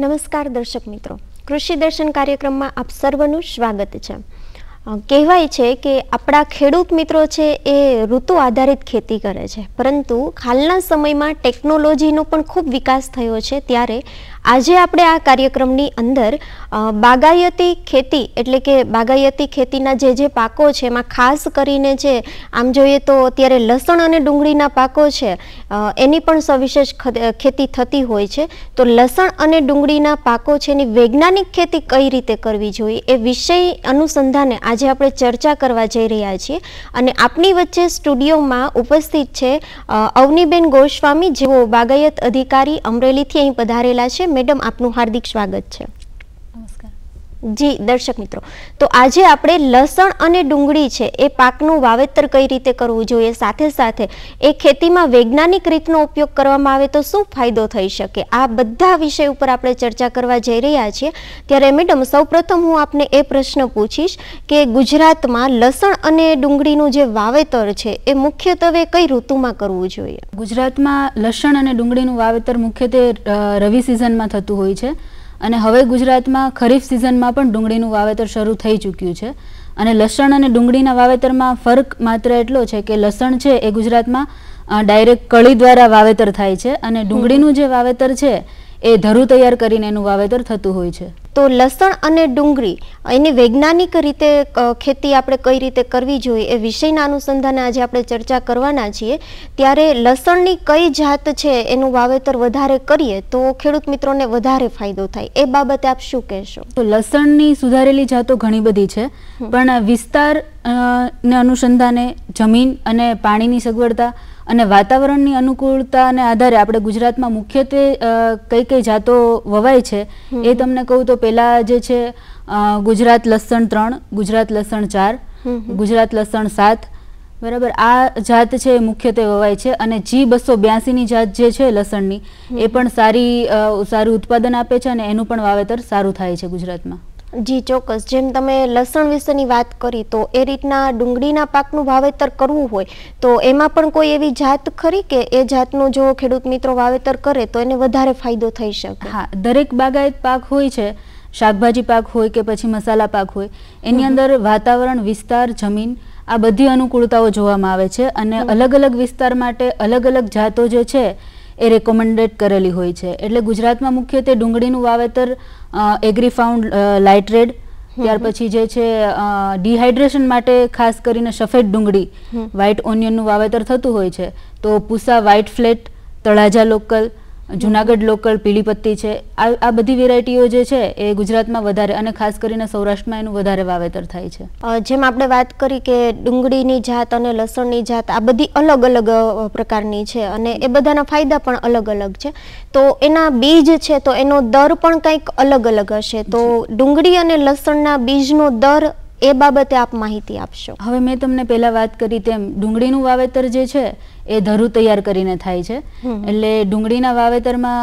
નમસ્કાર દર્શક મિત્રો. કૃષિ દર્શન કાર્યક્રમમાં આપ સર્વનું સ્વાગત છે. કહેવાય છે કે આપણા ખેડૂત મિત્રો છે એ ઋતુ આધારિત ખેતી કરે છે. પરંતુ હાલના સમયમાં ટેકનોલોજીનો પણ ખૂબ વિકાસ થયો છે, ત્યારે આજે આપણે આ કાર્યક્રમની અંદર બાગાયતી ખેતી એટલે કે બાગાયતી ખેતીના જે જે પાકો છે, એમાં ખાસ કરીને છે આમ જોઈએ તો અત્યારે લસણ અને ડુંગળીના પાકો છે એની પણ સવિશેષ ખેતી થતી હોય છે. તો લસણ અને ડુંગળીના પાકો છે, એની વૈજ્ઞાનિક ખેતી કઈ રીતે કરવી જોઈએ એ વિષય અનુસંધાને આજે આપણે ચર્ચા કરવા જઈ રહ્યા છીએ. અને આપની વચ્ચે સ્ટુડિયોમાં ઉપસ્થિત છે અવનીબેન ગોસ્વામી જેઓ બાગાયત અધિકારી અમરેલીથી અહીં પધારેલા છે. મેડમ આપનું હાર્દિક સ્વાગત છે. જી, દર્શક મિત્રો. તો આજે આપણે લસણ અને ડુંગળી છે, એ પાકનું વાવેતર કઈ રીતે કરવું જોઈએ? સાથે સાથે એ ખેતીમાં વૈજ્ઞાનિક રીતનો ઉપયોગ કરવામાં આવે તો શું ફાયદો થઈ શકે? આ બધા વિષય ઉપર આપણે ચર્ચા કરવા જઈ રહ્યા છીએ. ત્યારે મેડમ, સૌપ્રથમ હું આપને એ પ્રશ્ન પૂછીશ કે ગુજરાતમાં લસણ અને ડુંગળીનું જે વાવેતર છે, એ મુખ્યત્વે કઈ ઋતુમાં કરવું જોઈએ? ગુજરાતમાં લસણ અને ડુંગળીનું વાવેતર મુખ્યત્વે રવિ સિઝનમાં થતું હોય છે. અને હવે ગુજરાતમાં ખરીફ સિઝનમાં પણ ડુંગળીનું વાવેતર શરૂ થઈ ચૂક્યું છે. અને લસણ અને ડુંગળીના વાવેતરમાં ફરક માત્ર એટલો છે કે લસણ છે એ ગુજરાતમાં ડાયરેક્ટ કળી દ્વારા વાવેતર થાય છે અને ડુંગળીનું જે વાવેતર છે એ ધરું તૈયાર કરીને એનું વાવેતર થતું હોય છે. તો લસણ અને ડુંગળી એની વૈજ્ઞાનિક રીતે ખેતી આપણે કઈ રીતે કરવી જોઈએ એ વિષયના અનુસંધાને આજે આપણે ચર્ચા કરવાના છીએ. ત્યારે લસણની કઈ જાત છે એનું વાવેતર વધારે કરીએ તો ખેડૂત મિત્રોને વધારે ફાયદો થાય. એ બાબતે આપ શું કહેશો? તો લસણની સુધારેલી જાતો ઘણી બધી છે પણ વિસ્તાર ને અનુસંધાને જમીન અને પાણીની સગવડતા અને વાતાવરણની અનુકૂળતાને આધારે આપણે ગુજરાતમાં મુખ્યત્વે કઈ કઈ જાતો વવાય છે એ તમને કહું તો પહેલાં જે છે ગુજરાત લસણ ત્રણ ગુજરાત લસણ ચાર ગુજરાત લસણ સાત બરાબર આ જાત છે એ મુખ્યત્વે વવાય છે અને જી બસો બ્યાસીની જાત જે છે લસણની એ પણ સારી સારું ઉત્પાદન આપે છે અને એનું પણ વાવેતર સારું થાય છે ગુજરાતમાં. જી ચોક્કસ. જેમ તમે લસણ વિશેની વાત કરી તો એ રીતના ડુંગળીના પાકનું વાવેતર કરવું હોય તો એમાં પણ કોઈ એવી જાત ખરી કે એ જાતનું જો ખેડૂત મિત્રો વાવેતર કરે તો એને વધારે ફાયદો થઈ શકે? હા દરેક બાગાયત પાક હોય છે શાકભાજી પાક હોય કે પછી મસાલા પાક હોય એની અંદર વાતાવરણ વિસ્તાર જમીન આ બધી અનુકૂળતાઓ જોવામાં આવે છે અને અલગ અલગ વિસ્તાર માટે અલગ અલગ જાતો જે છે એ રેકોમેન્ડેડ કરેલી હોય છે. એટલે ગુજરાતમાં મુખ્યત્વે ડુંગળીનું વાવેતર એગ્રીફાઉન્ડ ફાઉન્ડ રેડ ત્યાર પછી જે છે ડિહાઇડ્રેશન માટે ખાસ કરીને સફેદ ડુંગળી વ્હાઇટ ઓનિયનનું વાવેતર થતું હોય છે. તો Pusa white flat Talaja local Junagadh local પીલીપત્તી છે. આ આ બધી વેરાયટીઓ જે છે એ ગુજરાતમાં વધારે અને ખાસ કરીને સૌરાષ્ટ્રમાં એનું વધારે વાવેતર થાય છે. જેમ આપણે વાત કરી કે ડુંગળીની જાત અને લસણની જાત આ બધી અલગ અલગ પ્રકારની છે અને એ બધાના ફાયદા પણ અલગ અલગ છે. તો એના બીજ છે તો એનો દર પણ કંઈક અલગ અલગ હશે. તો ડુંગળી અને લસણના બીજનો દર એ બાબતે આપ માહિતી આપશો. હવે મેં તમને પહેલા વાત કરી તેમ ડુંગળીનું વાવેતર જે છે એ ધરુ તૈયાર કરીને થાય છે. એટલે ડુંગળીના વાવેતરમાં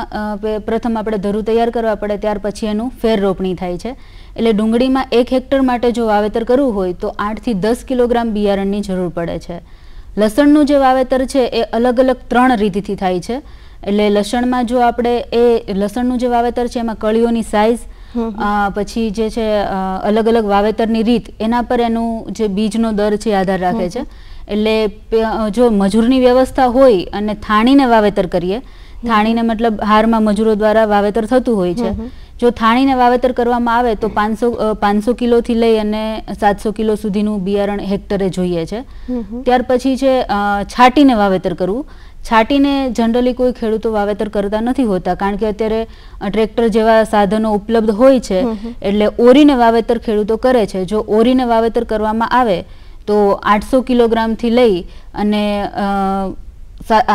પ્રથમ આપણે ધરુ તૈયાર કરવા પડે ત્યાર પછી એનું ફેર રોપણી થાય છે. એટલે ડુંગળીમાં એક હેક્ટર માટે જો વાવેતર કરવું હોય તો આઠથી દસ કિલોગ્રામ બિયારણની જરૂર પડે છે. લસણનું જે વાવેતર છે એ અલગ અલગ ત્રણ રીતથી થાય છે. એટલે લસણમાં જો આપણે એ લસણનું જે વાવેતર છે એમાં કળીઓની સાઇઝ પછી જે છે અલગ અલગ વાવેતરની રીત એના પર એનું જે બીજનો દર છે આધાર રાખે છે. એટલે જો મજૂરની વ્યવસ્થા હોય અને થાણીને વાવેતર કરીએ થાણીને મતલબ હારમાં મજૂરો દ્વારા વાવેતર થતું હોય છે. જો થાણીને વાવેતર કરવામાં આવે તો પાંચસો પાંચસો કિલોથી લઈ અને સાતસો કિલો સુધીનું બિયારણ હેક્ટરે જોઈએ છે. ત્યાર પછી છે છાંટીને વાવેતર કરવું. છાંટીને જનરલી કોઈ ખેડૂતો વાવેતર કરતા નથી હોતા કારણ કે અત્યારે ટ્રેક્ટર જેવા સાધનો ઉપલબ્ધ હોય છે એટલે ઓરીને વાવેતર ખેડૂતો કરે છે. જો ઓરીને વાવેતર કરવામાં આવે તો આઠસો કિલોગ્રામથી લઈ અને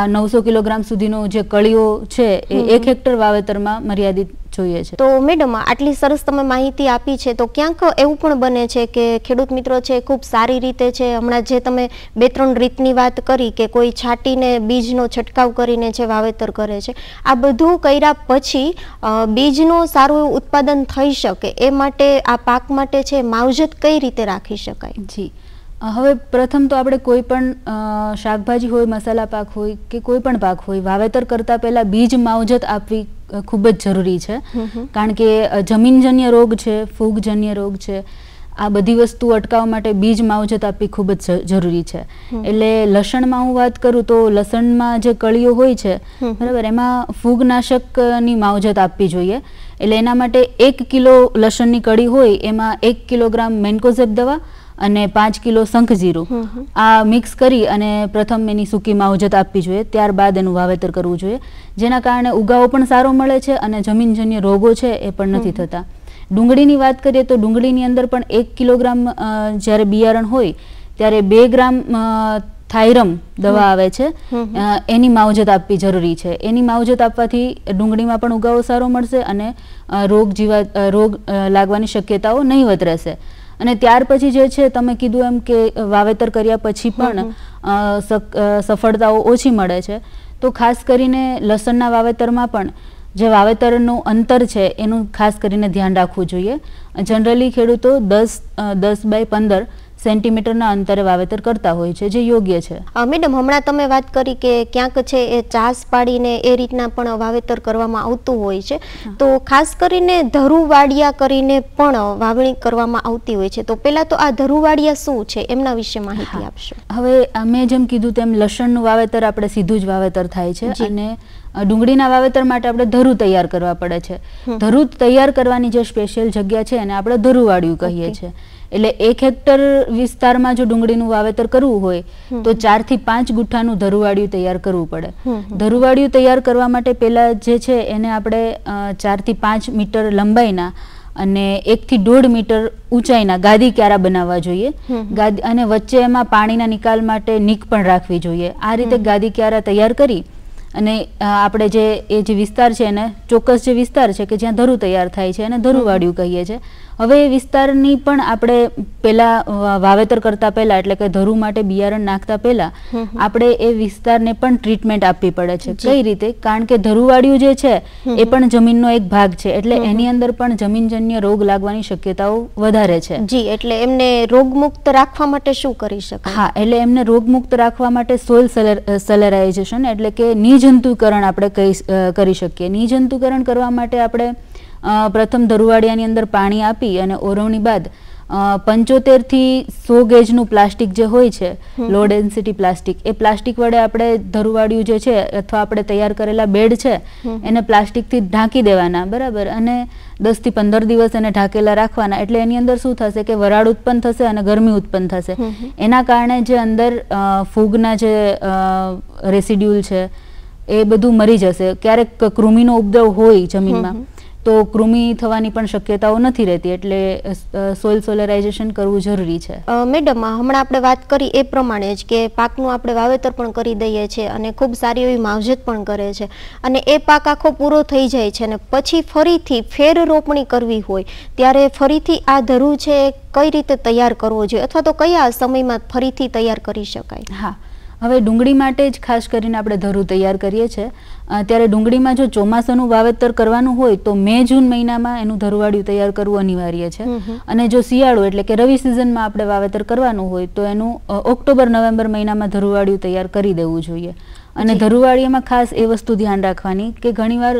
નવસો કિલોગ્રામ સુધીનો જે કળીઓ છે એ એક હેક્ટર વાવેતરમાં મર્યાદિત જોઈએ છે. તો મેડમ આટલી સરસ તમે માહિતી આપી છે તો ક્યાંક એવું પણ બને છે કે ખેડૂત મિત્રો છે ખૂબ સારી રીતે છે હમણાં જે તમે બે ત્રણ રીતની વાત કરી કે કોઈ છાંટીને બીજનો છંટકાવ કરીને છે વાવેતર કરે છે આ બધું કર્યા પછી બીજનું સારું એવું ઉત્પાદન થઈ શકે એ માટે આ પાક માટે છે માવજત કઈ રીતે રાખી શકાય? જી. હવે પ્રથમ તો આપણે કોઈ પણ શાકભાજી હોય મસાલા પાક હોય કે કોઈ પણ પાક હોય વાવેતર કરતા પહેલા બીજ માવજત આપવી ખૂબ જ જરૂરી છે. કારણ કે જમીનજન્ય રોગ છે ફૂગજન્ય રોગ છે આ બધી વસ્તુ અટકાવવા માટે બીજ માવજત આપવી ખૂબ જ જરૂરી છે. એટલે લસણમાં હું વાત કરું તો લસણમાં જે કળીઓ હોય છે બરાબર એમાં ફૂગનાશકની માવજત આપવી જોઈએ. એટલે એના માટે એક કિલો લસણની કળી હોય એમાં એક કિલોગ્રામ મેન્કોઝેબ દવા અને પાંચ કિલો શંખજીરું હમ હમ. આ મિક્સ કરી અને પ્રથમ એની સૂકી માવજત આપવી જોઈએ. ત્યારબાદ એનું વાવેતર કરવું જોઈએ. જેના કારણે ઉગાવો પણ સારો મળે છે અને જમીનજન્ય રોગો છે એ પણ નથી થતા. ડુંગળીની વાત કરીએ તો ડુંગળીની અંદર પણ એક કિલોગ્રામ જ્યારે બિયારણ હોય ત્યારે બે ગ્રામ થાઇરમ દવા આવે છે. એની માવજત આપવી જરૂરી છે. એની માવજત આપવાથી ડુંગળીમાં પણ ઉગાવો સારો મળશે અને રોગ જીવા રોગ લાગવાની શક્યતાઓ નહીવત રહેશે. અને ત્યાર પછી જે છે તમે કીધું એમ કે વાવેતર કર્યા પછી પણ સફળતાઓ ઓછી મળે છે. તો ખાસ કરીને લસણના વાવેતરમાં પણ જે વાવેતરનું અંતર છે એનું ખાસ કરીને ધ્યાન રાખવું જોઈએ. જનરલી ખેડૂતો દસ દસ બાય પંદર સેન્ટીમીટરના અંતરે વાવેતર કરતા હોય છે જે યોગ્ય છે. મેડમ હમણાં તમે વાત કરી કે ક્યાંક છે એ ચાસ પાડીને એ રીતના પણ વાવેતર કરવામાં આવતું હોય છે. તો ખાસ કરીને ધરુવાડિયા કરીને પણ વાવણી કરવામાં આવતી હોય છે. તો પહેલા તો આ ધરુવાડિયા શું છે એમના વિશે માહિતી. આપશો. હવે મેં જેમ કીધું તેમ લસણનું વાવેતર આપણે સીધું જ વાવેતર થાય છે. અને ડુંગળીના વાવેતર માટે આપણે ધરુ તૈયાર કરવા પડે છે. ધરું ધરુ તૈયાર કરવાની જે સ્પેશિયલ જગ્યા છે એને આપણે ધરુવાડિયું કહીએ છીએ. એટલે એક હેક્ટર વિસ્તારમાં જો ડુંગળીનું વાવેતર કરવું હોય તો ચારથી પાંચ ગુઠ્ઠાનું ધરુવાડિયું તૈયાર કરવું પડે. ધરુવાડિયું તૈયાર કરવા માટે પહેલા જે છે એને આપણે ચારથી પાંચ મીટર લંબાઈના અને એક થી દોઢ મીટર ઊંચાઈના ગાદી ક્યારા બનાવવા જોઈએ. ગાદી અને વચ્ચે એમાં પાણીના નિકાલ માટે નીક પણ રાખવી જોઈએ. આ રીતે ગાદી ક્યારા તૈયાર કરી અને આપણે જે એ જે વિસ્તાર છે એને ચોક્કસ જે વિસ્તાર છે કે જ્યાં ધરુ તૈયાર થાય છે એને ધરુવાડિયું કહીએ છીએ હવે એ વિસ્તારની પણ આપણે પહેલા વાવેતર કરતા પહેલા એટલે કે ધરુ માટે બિયારણ નાખતા પહેલા. આપણે એ વિસ્તારને પણ ટ્રીટમેન્ટ આપવી પડે છે. કઈ રીતે? કારણ કે ધરુવાડિયું જે છે એ પણ જમીનનો એક ભાગ છે. એટલે. એની અંદર પણ જમીનજન્ય રોગ લાગવાની શક્યતાઓ વધારે છે. જી એટલે એમને રોગમુક્ત રાખવા માટે શું કરી શકાય? હા એટલે એમને રોગમુક્ત રાખવા માટે સોઇલ સેલરાઇઝેશન એટલે કે નિજંતુકરણ આપણે કરી શકીએ. નિજંતુકરણ કરવા માટે આપણે પ્રથમ ધરુવાડિયાની અંદર પાણી આપી અને ઓરવણી બાદ પંચોતેરથી સો ગેજનું પ્લાસ્ટિક જે હોય છે. લો ડેન્સિટી પ્લાસ્ટિક એ પ્લાસ્ટિક વડે આપણે ધરુવાડિયું જે છે અથવા આપણે તૈયાર કરેલા બેડ છે. એને પ્લાસ્ટિકથી ઢાંકી દેવાના બરાબર અને દસથી પંદર દિવસ એને ઢાંકેલા રાખવાના એટલે એની અંદર શું થશે કે વરાળ ઉત્પન્ન થશે અને ગરમી ઉત્પન્ન થશે. એના કારણે જે અંદર ફૂગના જે રેસિડ્યુલ છે એ બધું મરી જશે ક્યારેક કૃમિનો ઉપદ્રવ હોય જમીનમાં. તો કૃમિ થવાની પણ શક્યતાઓ નથી રહેતી એટલે સોઇલ સોલરાઇઝેશન કરવું જરૂરી છે. મેડમ હમણાં આપણે વાત કરી એ પ્રમાણે જ કે પાકનું આપણે વાવેતર પણ કરી દઈએ છીએ અને ખૂબ સારી એવી માવજત પણ કરે છે અને એ પાક આખો પૂરો થઈ જાય છે અને પછી ફરીથી ફેર રોપણી કરવી હોય ત્યારે ફરીથી આ ધરું છે કઈ રીતે તૈયાર કરવો જોઈએ અથવા તો કયા સમયમાં ફરીથી તૈયાર કરી શકાય? હા હવે ડુંગળી માટે જ ખાસ કરીને આપણે ધરું તૈયાર કરીએ છીએ. ત્યારે ડુંગળીમાં જો ચોમાસાનું વાવેતર કરવાનું હોય તો મે જૂન મહિનામાં એનું ધરુવાડિયું તૈયાર કરવું અનિવાર્ય છે. અને જો શિયાળો એટલે કે રવિ સિઝનમાં આપણે વાવેતર કરવાનું હોય તો એનું ઓક્ટોબર નવેમ્બર મહિનામાં ધરુવાડિયું તૈયાર કરી દેવું જોઈએ. અને જી. ખાસ એ વસ્તુ ધ્યાન રાખવાની કે ઘણીવાર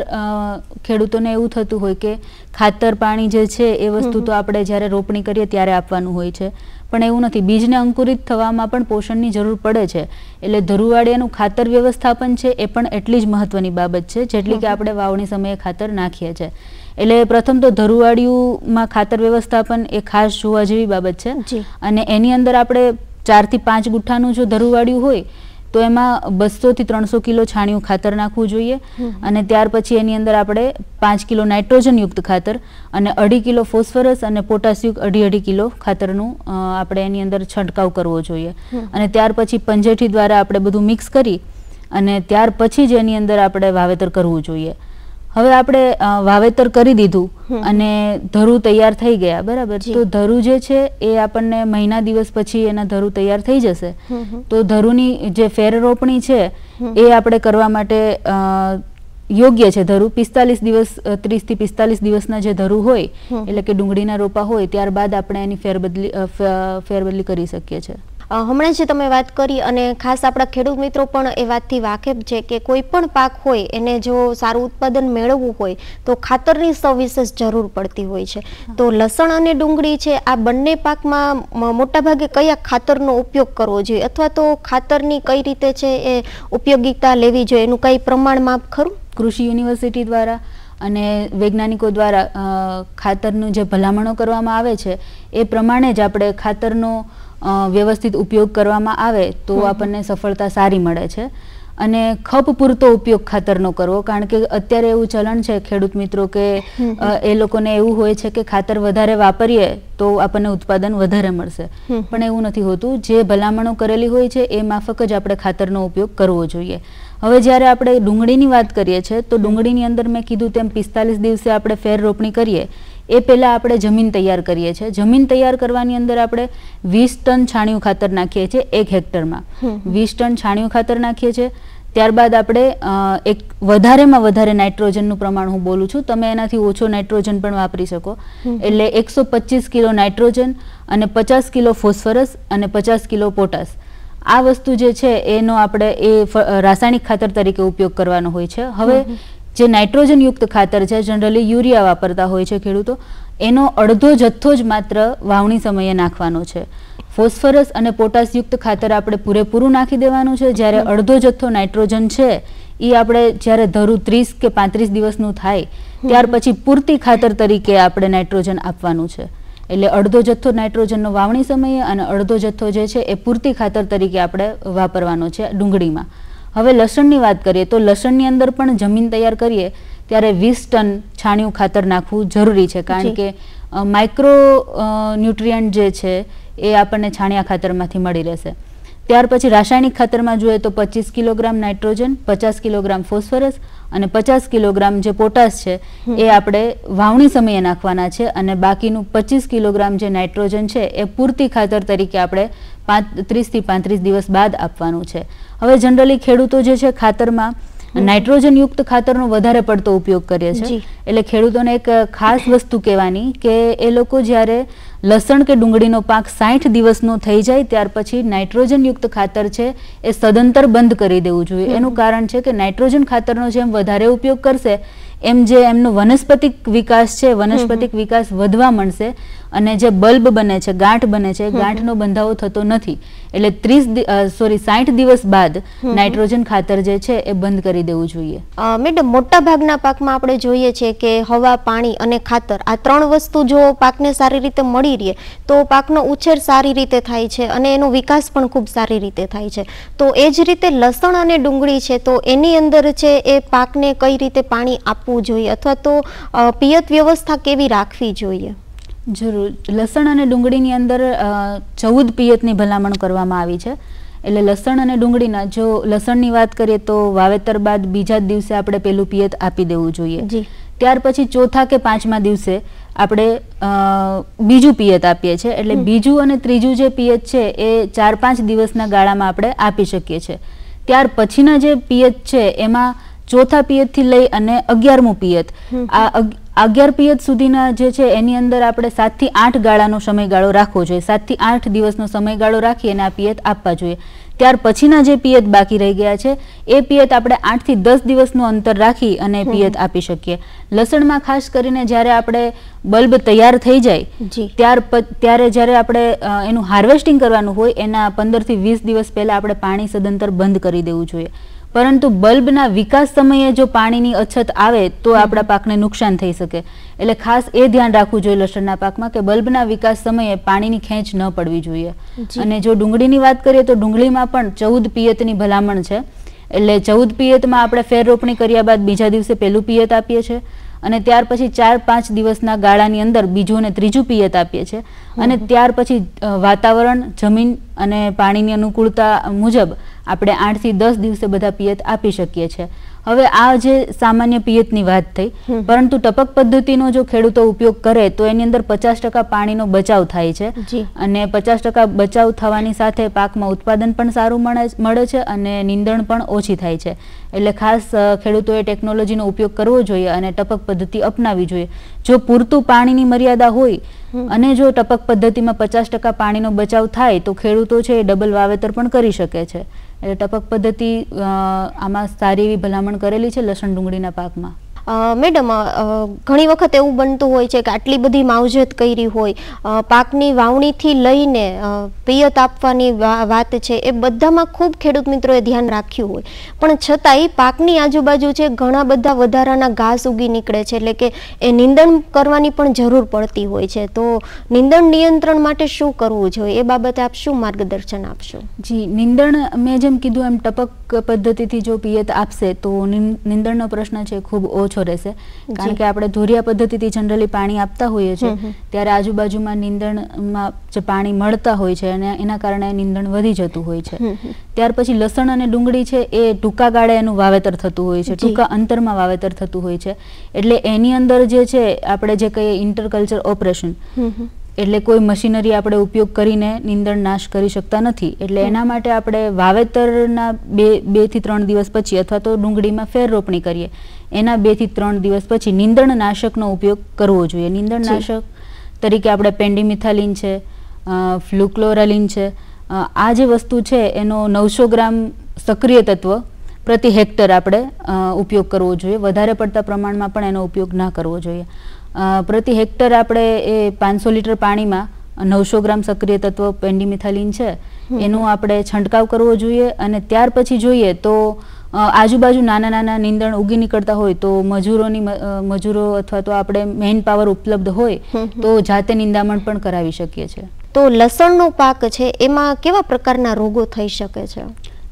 ખેડૂતોને એવું થતું હોય કે ખાતર પાણી જે છે એ વસ્તુ તો આપણે જ્યારે રોપણી કરીએ ત્યારે આપવાનું હોય છે. પણ એવું નથી. બીજને અંકુરિત થવામાં પણ પોષણની જરૂર પડે છે. એટલે ધરુવાડિયાનું ખાતર વ્યવસ્થાપન છે એ પણ એટલી જ મહત્વની બાબત છે જેટલી કે આપણે વાવણી સમયે ખાતર નાખીએ છીએ એટલે પ્રથમ તો ધરુવાડિયુંમાં ખાતર વ્યવસ્થાપન એ ખાસ જોવા જેવી બાબત છે. અને એની અંદર આપણે ચારથી પાંચ ગુઠ્ઠાનું જો ધરુવાડિયું હોય તો એમાં બસો થી ત્રણસો કિલો છાણિયું ખાતર નાખવું જોઈએ અને ત્યાર પછી એની અંદર આપણે પાંચ કિલો નાઇટ્રોજન યુક્ત ખાતર અને અઢી કિલો ફોસ્ફરસ અને પોટાશયુક્ત અઢી અઢી કિલો ખાતરનું આપણે એની અંદર છંટકાવ કરવો જોઈએ. અને ત્યાર પછી પંજેઠી દ્વારા આપણે બધું મિક્સ કરી અને ત્યાર પછી જ એની અંદર આપણે વાવેતર કરવું જોઈએ. હવે આપણે વાવેતર કરી દીધું અને ધરુ તૈયાર થઈ ગયા બરાબર? તો ધરુ જે છે એ આપણને મહિના દિવસ પછી એના ધરુ તૈયાર થઈ જશે. તો ધરુની જે ફેર રોપણી છે એ આપણે કરવા માટે યોગ્ય છે. ધરુ પિસ્તાલીસ દિવસ ત્રીસથી પિસ્તાલીસ દિવસના જે ધરુ હોય એટલે કે ડુંગળીના રોપા હોય ત્યારબાદ આપણે એની ફેરબદલી ફેરબદલી કરી શકીએ છીએ. હમણાં જે તમે વાત કરી અને ખાસ આપણા ખેડૂત મિત્રો પણ એ વાતથી વાકેફ છે કે કોઈ પણ પાક હોય એને જો સારું ઉત્પાદન મેળવવું હોય તો ખાતરની સવિશેષ જરૂર પડતી હોય છે. તો લસણ અને ડુંગળી છે આ બંને પાકમાં મોટાભાગે કયા ખાતરનો ઉપયોગ કરવો જોઈએ? અથવા તો ખાતરની કઈ રીતે છે એ ઉપયોગિતા લેવી જોઈએ? એનું કઈ પ્રમાણ માપ ખરું? કૃષિ યુનિવર્સિટી દ્વારા અને વૈજ્ઞાનિકો દ્વારા ખાતરનું જે ભલામણો કરવામાં આવે છે એ પ્રમાણે જ આપણે ખાતરનો વ્યવસ્થિત ઉપયોગ કરવામાં આવે તો આપણને સફળતા સારી મળે છે. અને ખપ પૂરતો ઉપયોગ ખાતરનો કરવો કારણ કે અત્યારે એવું ચલણ છે ખેડૂત મિત્રો કે એ લોકોને એવું હોય છે કે ખાતર વધારે વાપરીએ તો આપણને ઉત્પાદન વધારે મળશે. પણ એવું નથી હોતું. જે ભલામણો કરેલી હોય છે એ માફક જ આપણે ખાતરનો ઉપયોગ કરવો જોઈએ. હવે જ્યારે આપણે ડુંગળીની વાત કરીએ છીએ તો ડુંગળીની અંદર મેં કીધું તેમ પિસ્તાલીસ દિવસે આપણે ફેર રોપણી કરીએ. એ પહેલાં આપણે જમીન તૈયાર કરીએ છીએ. જમીન તૈયાર કરવાની અંદર આપણે વીસ ટન છાણિયું ખાતર નાખીએ છીએ એક હેક્ટરમાં. વીસ ટન છાણિયું ખાતર નાખીએ છીએ. ત્યારબાદ આપણે એક વધારેમાં વધારે નાઇટ્રોજનનું પ્રમાણ હું બોલું છું. તમે એનાથી ઓછો નાઇટ્રોજન પણ વાપરી શકો. એટલે એકસો કિલો નાઇટ્રોજન અને પચાસ કિલો ફોસ્ફરસ અને પચાસ કિલો પોટાસ આ વસ્તુ જે છે એનો આપણે એ રાસાયણિક ખાતર તરીકે ઉપયોગ કરવાનો હોય છે. હવે જે નાઇટ્રોજન યુક્ત ખાતર છે જનરલી યુરિયા વાપરતા હોય છે ખેડૂતો એનો અડધો જથ્થો જ માત્ર વાવણી સમયે નાખવાનો છે. ફોસ્ફરસ અને પોટાશયુક્ત ખાતર આપણે પૂરેપૂરું નાખી દેવાનું છે. જ્યારે અડધો જથ્થો નાઇટ્રોજન છે એ આપણે જ્યારે ધરું ત્રીસ કે પાંત્રીસ દિવસનું થાય ત્યાર પછી પૂરતી ખાતર તરીકે આપણે નાઇટ્રોજન આપવાનું છે. એટલે અડધો જથ્થો નાઇટ્રોજનનો વાવણી સમયે અને અડધો જથ્થો જે છે એ પૂરતી ખાતર તરીકે આપણે વાપરવાનો છે ડુંગળીમાં. હવે લસણની વાત કરીએ તો લસણની અંદર પણ જમીન તૈયાર કરીએ ત્યારે વીસ ટન છાણિયું ખાતર નાખવું જરૂરી છે. કારણ કે માઇક્રો ન્યુટ્રિયન્ટ જે છે એ આપણને છાણિયા ખાતરમાંથી મળી રહેશે. ત્યાર પછી રાસાયણિક ખાતરમાં જોઈએ તો પચીસ કિલોગ્રામ નાઇટ્રોજન પચાસ કિલોગ્રામ ફોસ્ફરસ અને પચાસ કિલોગ્રામ જે પોટાશ છે એ આપણે વાવણી સમયે નાખવાના છે અને બાકીનું પચીસ કિલોગ્રામ જે નાઇટ્રોજન છે એ પૂરતી ખાતર તરીકે આપણે પાંચ ત્રીસથી પાંત્રીસ દિવસ બાદ આપવાનું છે. હવે જનરલી ખેડૂતો જે છે ખાતરમાં નાઇટ્રોજન યુક્ત ખાતરનો વધારે પડતો ઉપયોગ કરીએ છીએ એટલે ખેડૂતોને એક ખાસ વસ્તુ કહેવાની કે એ લોકો જ્યારે લસણ કે ડુંગળીનો પાક સાઠ દિવસનો થઈ જાય ત્યાર પછી નાઇટ્રોજન યુક્ત ખાતર છે એ સદંતર બંધ કરી દેવું જોઈએ. એનું કારણ છે કે નાઇટ્રોજન ખાતરનો જેમ વધારે ઉપયોગ કરશે એમ જે એમનો વનસ્પતિક વિકાસ છે વનસ્પતિક વિકાસ વધવા મળશે અને જે બલ્બ બને છે ગાંઠ બને છે ગાંઠનો બંધાવો થતો નથી. એટલે ત્રીસ સોરી સાઠ દિવસ બાદ નાઇટ્રોજન ખાતર જે છે એ બંધ કરી દેવું જોઈએ. મેડમ મોટા ભાગના પાકમાં આપણે જોઈએ છે કે હવા પાણી અને ખાતર આ ત્રણ વસ્તુ જો પાકને સારી રીતે મળી રહે તો પાકનો ઉછેર સારી રીતે થાય છે અને એનો વિકાસ પણ ખૂબ સારી રીતે થાય છે. તો એ જ રીતે લસણ અને ડુંગળી છે તો એની અંદર છે એ પાકને કઈ રીતે પાણી આપવું જોઈએ અથવા તો પિયત વ્યવસ્થા કેવી રાખવી જોઈએ? જરૂર. લસણ અને ડુંગળીની અંદર ચૌદ પિયતની ભલામણ કરવામાં આવી છે. એટલે લસણ અને ડુંગળીના જો લસણની વાત કરીએ તો વાવેતર બાદ બીજા જ દિવસે આપણે પેલું પિયત આપી દેવું જોઈએ. ત્યાર પછી ચોથા કે પાંચમા દિવસે આપણે બીજું પિયત આપીએ છીએ. એટલે બીજું અને ત્રીજું જે પિયત છે એ ચાર પાંચ દિવસના ગાળામાં આપણે આપી શકીએ છીએ. ત્યાર પછીના જે પિયત છે એમાં ચોથા પિયતથી લઈ અને અગિયારમું પિયત. આ અગ- અગિયાર પિયત સુધીના જે છે એની અંદર આપણે સાતથી આઠ ગાળાનો સમયગાળો રાખવો જોઈએ. સાતથી આઠ દિવસનો સમયગાળો રાખી અને આ પિયત આપવા જોઈએ. ત્યાર પછીના જે પિયત બાકી રહી ગયા છે એ પિયત આપણે આઠથી દસ દિવસનું અંતર રાખી અને પિયત આપી શકીએ. લસણમાં ખાસ કરીને જ્યારે આપણે બલ્બ તૈયાર થઈ જાય ત્યાર ત્યારે જ્યારે આપણે એનું હાર્વેસ્ટિંગ કરવાનું હોય એના પંદરથી વીસ દિવસ પહેલાં આપણે પાણી સદંતર બંધ કરી દેવું જોઈએ. પરંતુ બલ્બના વિકાસ સમયે જો પાણીની અછત આવે તો આપણા પાકને નુકસાન થઈ શકે. એટલે ખાસ એ ધ્યાન રાખવું જોઈએ લસણના પાકમાં કે બલ્બના વિકાસ સમયે પાણીની ખેંચ ન પડવી જોઈએ. અને જો ડુંગળીની વાત કરીએ તો ડુંગળીમાં પણ ચૌદ પિયતની ભલામણ છે. એટલે ચૌદ પિયતમાં આપણે ફેર રોપણી કર્યા બાદ બીજા દિવસે પહેલું પિયત આપીએ છીએ. અને ત્યાર પછી ચાર પાંચ દિવસના ગાળાની અંદર બીજું અને ત્રીજું પિયત આપીએ છીએ. અને ત્યાર પછી વાતાવરણ જમીન અને પાણીની અનુકૂળતા મુજબ આપણે આઠથી દસ દિવસે બધા પિયત આપી શકીએ છીએ. હવે આ જે સામાન્ય પિયતની વાત થઈ પરંતુ ટપક પદ્ધતિનો જો ખેડૂતો ઉપયોગ કરે તો એની અંદર પચાસ ટકા પાણીનો બચાવ થાય છે અને પચાસ ટકા બચાવ થવાની સાથે પાકમાં ઉત્પાદન પણ સારું મળે મળે છે અને નીંદણ પણ ઓછી થાય છે. એટલે ખાસ ખેડૂતોએ ટેકનોલોજીનો ઉપયોગ કરવો જોઈએ અને ટપક પદ્ધતિ અપનાવી જોઈએ. જો પૂરતું પાણીની મર્યાદા હોય અને જો ટપક પદ્ધતિમાં પચાસ ટકા પાણીનો બચાવ થાય, તો ખેડૂતો છે એ ડબલ વાવેતર પણ કરી શકે છે. એટલે ટપક પદ્ધતિ આમાં સારી એવી ભલામણ કરેલી છે લસણ ડુંગળીના પાકમાં. મેડમ ઘણી વખત એવું બનતું હોય છે કે આટલી બધી માવજત કરી હોય પાકની વાવણીથી લઈને પિયત આપવાની વાત છે, એ બધામાં ખૂબ ખેડૂત મિત્રોએ ધ્યાન રાખ્યું હોય. પણ છતાંય પાકની આજુબાજુ છે ઘણા બધા વધારાના ઘાસ ઉગી નીકળે છે, એટલે કે એ નિંદણ કરવાની પણ જરૂર પડતી હોય છે. તો નિંદણ નિયંત્રણ માટે શું કરવું જોઈએ? એ બાબતે આપ શું માર્ગદર્શન આપશો? જી, નિંદણ મેં જેમ કીધું એમ ટપક પદ્ધતિથી જો પિયત આપશે, તો નિંદણનો પ્રશ્ન છે ખૂબ ઓછો રહેશે. કારણ કે આપણે ધોરિયા પદ્ધતિથી જનરલી પાણી આપતા હોઈએ છીએ. ત્યારે આજુબાજુમાં નીંદણમાં જે પાણી મળતા હોય છે અને એના કારણે નીંદણ વધી જતું હોય છે. ત્યાર પછી લસણ અને ડુંગળી છે એ ટૂંકા ગાળે એનું વાવેતર થતું હોય છે. ટૂંકા અંતરમાં વાવેતર થતું હોય છે. એટલે એની અંદર જે છે આપણે જે કહીએ ઇન્ટરકલ્ચર ઓપરેશન. એટલે કોઈ મશીનરી આપણે ઉપયોગ કરીને નીંદણ નાશ કરી શકતા નથી. એટલે એના માટે આપણે વાવેતરના બે બેથી ત્રણ દિવસ પછી અથવા તો ડુંગળીમાં ફેર રોપણી કરીએ. એના બેથી ત્રણ દિવસ પછી નીંદણ નાશકનો ઉપયોગ કરવો જોઈએ. નીંદણ નાશક તરીકે આપણે પેન્ડીમિથાલિન છે ફ્લુક્લોરાલિન છે આ જે વસ્તુ છે એનો નવસો ગ્રામ સક્રિય તત્વ પ્રતિ હેક્ટર આપણે ઉપયોગ કરવો જોઈએ. વધારે પડતા પ્રમાણમાં પણ એનો ઉપયોગ ના કરવો જોઈએ. પ્રતિ હેક્ટર આપણે એ પાંચસો લીટર પાણીમાં નવસો ગ્રામ સક્રિય તત્વ પેન્ડીમિથાલિન છે એનું આપણે છંટકાવ કરવો જોઈએ અને ત્યાર પછી જોઈએ તો આજુબાજુ નાના નાના નીંદણ ઉગી નીકળતા હોય તો મજૂરોની મજૂરો અથવા તો આપણે મેઇન પાવર ઉપલબ્ધ હોય. તો જાતે નિંદામણ પણ કરાવી શકીએ છીએ. તો લસણનો પાક છે એમાં કેવા પ્રકારના રોગો થઈ શકે છે?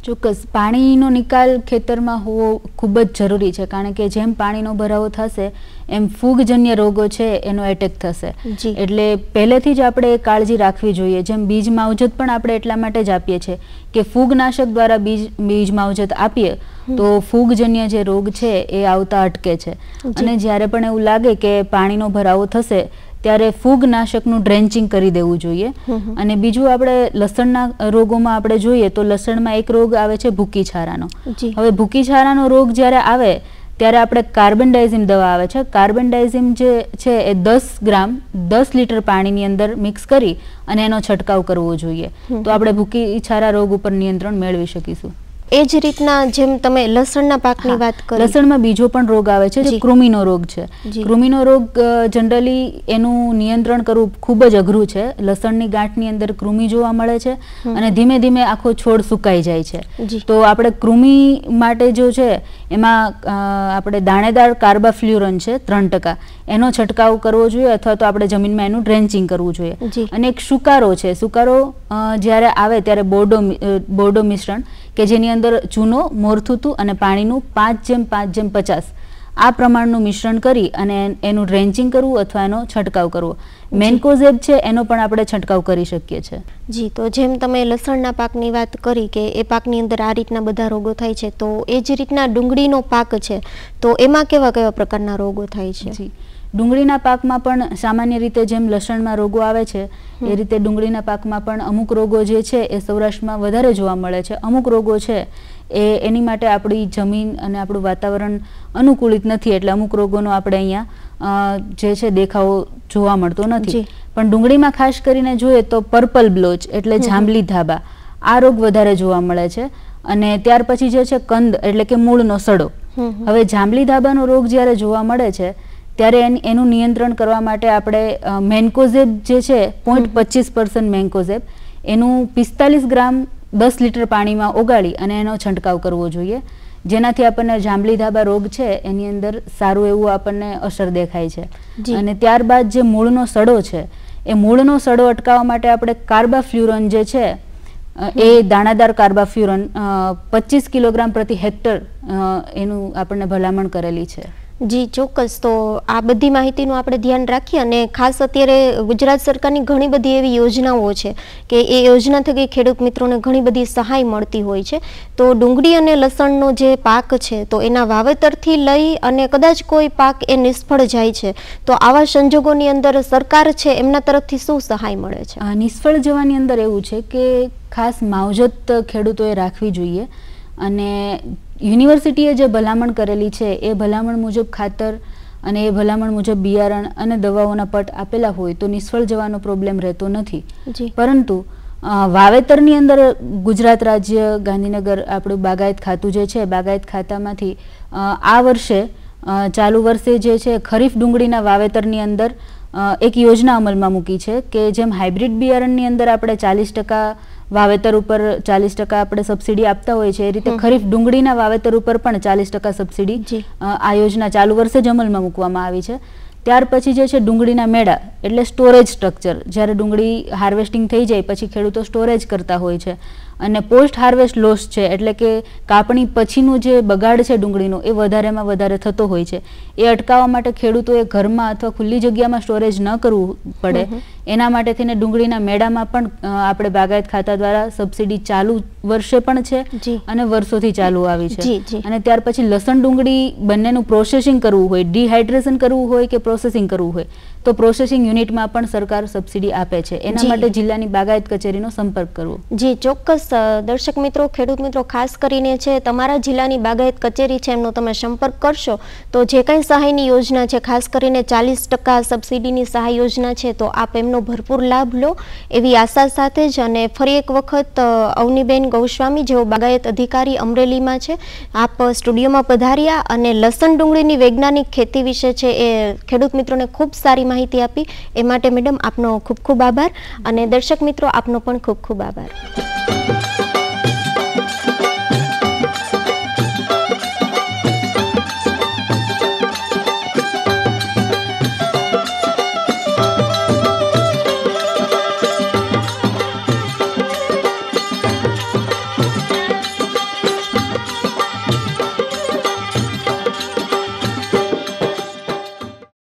ચોક્કસ. પાણીનો નિકાલ ખેતરમાં હોવો ખૂબ જ જરૂરી છે કારણ કે જેમ પાણીનો ભરાવો થશે એમ ફૂગજન્ય રોગો છે એનો એટેક થશે. એટલે પહેલેથી જ આપણે કાળજી રાખવી જોઈએ. જેમ બીજ માવજત પણ આપણે એટલા માટે જ આપીએ છીએ કે ફૂગનાશક દ્વારા બીજ બીજ માવજત આપીએ તો ફૂગજન્ય જે રોગ છે એ આવતા અટકે છે. અને જ્યારે પણ એવું લાગે કે પાણીનો ભરાવો થશે ત્યારે ફૂગનાશકનું ડ્રેન્ચિંગ કરી દેવું જોઈએ. અને બીજું આપણે લસણના રોગોમાં આપણે જોઈએ તો લસણમાં એક રોગ આવે છે ભૂકી છારાનો હવે ભૂકી છારાનો રોગ જ્યારે આવે ત્યારે આપણે કાર્બન ડાયઝિમ દવા આવે છે. કાર્બન ડાયઝિમ જે છે એ દસ ગ્રામ દસ લીટર પાણીની અંદર મિક્સ કરી અને એનો છંટકાવ કરવો જોઈએ. તો આપણે ભૂકી છારા રોગ ઉપર નિયંત્રણ મેળવી શકીશું. એ જ રીતના જેમ તમે લસણના પાકની વાત કરો. લસણમાં બીજો પણ રોગ આવે છે જે કૃમિનો રોગ છે. કૃમિનો રોગ જનરલી એનું નિયંત્રણ કરવું ખૂબ જ અઘરું છે. લસણની ગાંઠની અંદર કૃમિ જોવા મળે છે અને ધીમે ધીમે આખો છોડ સુકાઈ જાય છે. તો આપણે કૃમિ માટે જો છે એમાં આપણે દાણેદાર કાર્બાફ્લ્યુરન છે ત્રણ ટકા. એનો છંટકાવ કરવો જોઈએ અથવા તો આપણે જમીનમાં એનું ડ્રેન્ચિંગ કરવું જોઈએ. અને એક સુકારો છે. સુકારો જ્યારે આવે ત્યારે બોર્ડો બોર્ડો મિશ્રણ. કે જેની અંદર ચૂનો મોરથૂતું અને પાણીનું પાંચ જેમ પાંચ જેમ પચાસ. આ પ્રમાણનું મિશ્રણ કરી અને એનું ડ્રેન્ચિંગ કરવું અથવા એનો છંટકાવ કરવો. મેન્કોઝેબ છે એનો પણ આપણે છંટકાવ કરી શકીએ છીએ. જી તો જેમ તમે લસણના પાકની વાત કરી કે એ પાકની અંદર આ રીતના બધા રોગો થાય છે તો એ જ રીતના ડુંગળીનો પાક છે તો એમાં કેવા કેવા પ્રકારના રોગો થાય છે? જી. ડુંગળીના પાકમાં પણ સામાન્ય રીતે જેમ લસણમાં રોગો આવે છે એ રીતે ડુંગળીના પાકમાં પણ અમુક રોગો જે છે એ સૌરાષ્ટ્રમાં વધારે જોવા મળે છે. અમુક રોગો છે એ એની માટે આપણી જમીન અને આપણું વાતાવરણ અનુકૂલિત નથી. એટલે અમુક રોગોનો આપણે અહીંયા જે છે દેખાવો જોવા મળતો નથી. પણ ડુંગળીમાં ખાસ કરીને જોઈએ તો પર્પલ બ્લોચ એટલે. જાંબલી ધાબા આ રોગ વધારે જોવા મળે છે. અને ત્યાર પછી જે છે કંદ એટલે કે મૂળનો સડો. હવે જાંબલી ધાબાનો રોગ જ્યારે જોવા મળે છે ત્યારે એન- નિયંત્રણ કરવા માટે આપણે મેન્કોઝેબ જે છે પોઈન્ટ પચીસ પર્સન્ટ મેન્કોઝેબ એનું પિસ્તાલીસ ગ્રામ દસ લીટર પાણીમાં ઓગાળી અને એનો છંટકાવ કરવો જોઈએ. જેનાથી આપણને જાંબલી ધાબા રોગ છે એની અંદર સારું એવું આપણને અસર દેખાય છે. અને ત્યારબાદ જે મૂળનો સડો છે એ મૂળનો સડો અટકાવવા માટે આપણે કાર્બાફ્યુરન જે છે એ દાણાદાર કાર્બાફ્યુરન પચીસ કિલોગ્રામ પ્રતિ હેક્ટર એનું આપણને ભલામણ કરેલી છે. જી, ચોક્કસ. તો આ બધી માહિતીનું આપણે ધ્યાન રાખીએ અને ખાસ અત્યારે ગુજરાત સરકારની ઘણી બધી એવી યોજનાઓ છે કે એ યોજના થકી ખેડૂત મિત્રોને ઘણી બધી સહાય મળતી હોય છે. તો ડુંગળી અને લસણનો જે પાક છે, તો એના વાવેતરથી લઈ અને કદાચ કોઈ પાક એ નિષ્ફળ જાય છે, તો આવા સંજોગોની અંદર સરકાર છે, એમના તરફથી શું સહાય મળે છે? નિષ્ફળ જવાની અંદર એવું છે કે ખાસ માવજત ખેડૂતોએ રાખવી જોઈએ અને યુનિવર્સિટીએ જે ભલામણ કરેલી છે એ ભલામણ મુજબ ખાતર અને એ ભલામણ મુજબ બિયારણ અને દવાઓના પટ આપેલા હોય તો નિષ્ફળ જવાનો પ્રોબ્લેમ રહેતો નથી. પરંતુ વાવેતરની અંદર ગુજરાત રાજ્ય ગાંધીનગર આપણું બાગાયત ખાતું જે છે બાગાયત ખાતામાંથી આ વર્ષે ચાલુ વર્ષે જે છે ખરીફ ડુંગળીના વાવેતરની અંદર એક યોજના અમલમાં મૂકી છે કે જેમ હાઇબ્રિડ બિયારણની અંદર આપણે ચાલીસ ટકા વાવેતર ઉપર ચાલીસ ટકા આપણે સબસિડી આપતા હોય છે એ રીતે ખરીફ ડુંગળીના વાવેતર ઉપર પણ ચાલીસ ટકા સબસિડી જી. આ યોજના ચાલુ વર્ષે જ અમલમાં મૂકવામાં આવી છે. ત્યાર પછી જે છે ડુંગળીના મેળા એટલે સ્ટોરેજ સ્ટ્રક્ચર જ્યારે ડુંગળી હાર્વેસ્ટિંગ થઈ જાય પછી ખેડૂતો સ્ટોરેજ કરતા હોય છે. અને પોસ્ટ હાર્વેસ્ટ લોસ છે એટલે કે કાપણી પછીનું જે બગાડ છે ડુંગળીનો એ વધારેમાં વધારે થતો હોય છે. એ અટકાવવા માટે ખેડૂતોએ ઘરમાં અથવા ખુલ્લી જગ્યામાં સ્ટોરેજ ન કરવું પડે. એના માટે થઈને ડુંગળીના મેળામાં પણ આપણે બાગાયત ખાતા દ્વારા સબસિડી ચાલુ વર્ષે પણ છે અને વર્ષોથી ચાલુ આવી છે. અને ત્યાર પછી લસણ ડુંગળી બંનેનું પ્રોસેસિંગ કરવું હોય ડિહાઇડ્રેશન કરવું હોય કે પ્રોસેસિંગ કરવું હોય તો પ્રોસેસિંગ યુનિટમાં પણ સરકાર સબસિડી આપે છે. એના માટે જિલ્લાની બાગાયત કચેરીનો સંપર્ક કરવો. જી ચોક્કસ દર્શક મિત્રો ખેડૂત મિત્રો ખાસ કરીને છે તમારા જિલ્લાની બાગાયત કચેરી છે એમનો તમે સંપર્ક કરશો તો જે કંઈ સહાયની યોજના છે ખાસ કરીને ચાલીસ ટકા સબસિડીની સહાય યોજના છે તો આપ એમનો ભરપૂર લાભ લો એવી આશા સાથે જ અને ફરી એક વખત અવનીબેન ગૌસ્વામી જેઓ બાગાયત અધિકારી અમરેલીમાં છે આપ સ્ટુડિયોમાં પધાર્યા અને લસણ ડુંગળીની વૈજ્ઞાનિક ખેતી વિશે છે એ ખેડૂત મિત્રોને ખૂબ સારી માહિતી આપી. એ માટે મેડમ આપનો ખૂબ ખૂબ આભાર અને દર્શક મિત્રો આપનો પણ ખૂબ ખૂબ આભાર.